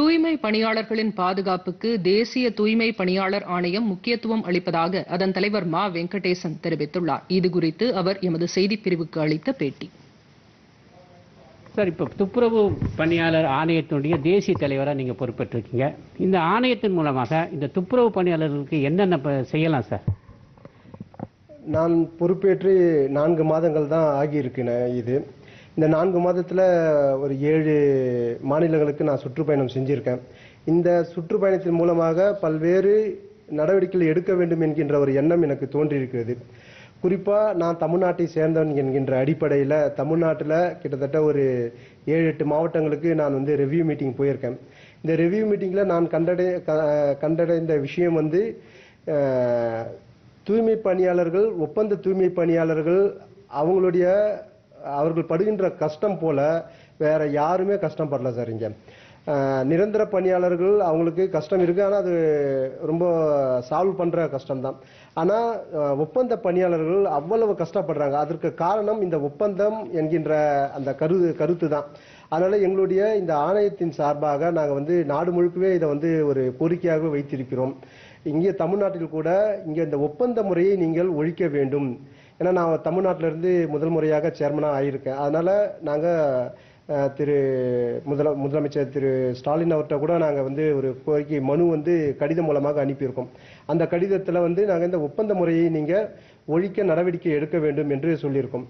தூய்மை பணியாளர்களின் பாதுகாப்புக்கு தேசிய தூய்மை பணியாளர் ஆணையம் முக்கியத்துவம் அளிப்பதாக அதன் தலைவர் மா. வெங்கடேசன் தெரிவித்துள்ளார். இதுகுறித்து அவர் எமது செய்திப் பிரிவுக்கு அளித்த பேட்டி. சார் இப்போ துப்புரவு பணியாளர் ஆணையத்தினுடைய தேசிய தலைவராக நீங்கள் பொறுப்பேற்றிருக்கீங்க. இந்த ஆணையத்தின் மூலமாக இந்த துப்புரவு பணியாளர்களுக்கு என்னென்ன செய்யலாம் சார்? நான் பொறுப்பேற்று நான்கு மாதங்கள் தான் ஆகியிருக்குண்ணே இது. இந்த நான்கு மாதத்தில் ஒரு ஏழு மாநிலங்களுக்கு நான் சுற்றுப்பயணம் செஞ்சுருக்கேன். இந்த சுற்றுப்பயணத்தின் மூலமாக பல்வேறு நடவடிக்கைகள் எடுக்க வேண்டும் என்கின்ற ஒரு எண்ணம் எனக்கு தோன்றியிருக்கிறது. குறிப்பாக நான் தமிழ்நாட்டை சேர்ந்தவன் என்கின்ற அடிப்படையில் தமிழ்நாட்டில் கிட்டத்தட்ட ஒரு ஏழு எட்டு மாவட்டங்களுக்கு நான் வந்து ரிவ்யூ மீட்டிங் போயிருக்கேன். இந்த ரிவ்யூ மீட்டிங்கில் நான் கண்டடை க- கண்டடைந்த விஷயம் வந்து தூய்மை பணியாளர்கள் ஒப்பந்த தூய்மை பணியாளர்கள் அவங்களுடைய அவர்கள் படுகின்ற கஷ்டம் போல வேற யாருமே கஷ்டப்படல சார் இங்கே. நிரந்தர பணியாளர்கள் அவங்களுக்கு கஷ்டம் இருக்குது ஆனால் அது ரொம்ப சால்வ் பண்ணுற கஷ்டம் தான் ஒப்பந்த பணியாளர்கள் அவ்வளவு கஷ்டப்படுறாங்க. அதற்கு காரணம் இந்த ஒப்பந்தம் என்கின்ற அந்த கரு கருத்து தான் அதனால் எங்களுடைய இந்த ஆணையத்தின் சார்பாக நாங்கள் வந்து நாடு முழுக்கவே இதை வந்து ஒரு கோரிக்கையாக வைத்திருக்கிறோம். இங்கே தமிழ்நாட்டில் கூட இங்கே இந்த ஒப்பந்த முறையை நீங்கள் ஒழிக்க வேண்டும். ஏன்னா நான் தமிழ்நாட்டிலேருந்து முதல் முறையாக சேர்மனாக ஆகியிருக்கேன் அதனால் நாங்கள் திரு முதல முதலமைச்சர் திரு ஸ்டாலின் அவர்கிட்ட கூட நாங்கள் வந்து ஒரு கோரிக்கை மனு வந்து கடிதம் மூலமாக அனுப்பியிருக்கோம். அந்த கடிதத்தில் வந்து நாங்கள் இந்த ஒப்பந்த முறையை நீங்கள் ஒழிக்க நடவடிக்கை எடுக்க வேண்டும் என்று சொல்லியிருக்கோம்.